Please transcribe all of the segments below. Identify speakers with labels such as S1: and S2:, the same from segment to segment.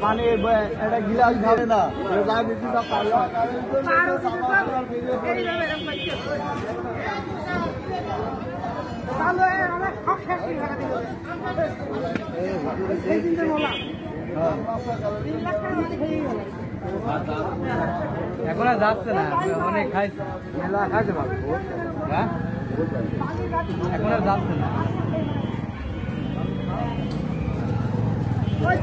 S1: পানি একটা গিলাস খাবে না। এখন আর যাচ্ছে না অনেক খাইছে। মেলা খাইতে পারব হ্যাঁ? এখন আর যাচ্ছে না।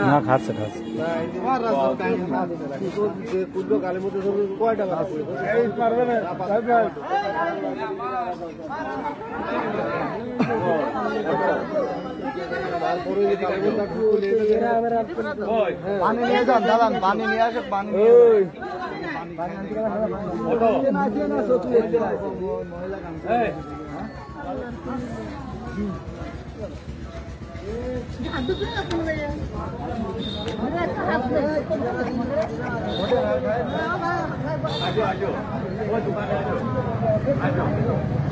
S2: না
S3: খাচ্ছে খাচ্ছে।
S1: পানি নিয়ে যান দাদা পানি নিয়ে আসে পানি হাত 哎，你还不知道呢呀？那这还不是？阿叔阿叔，我这边阿叔。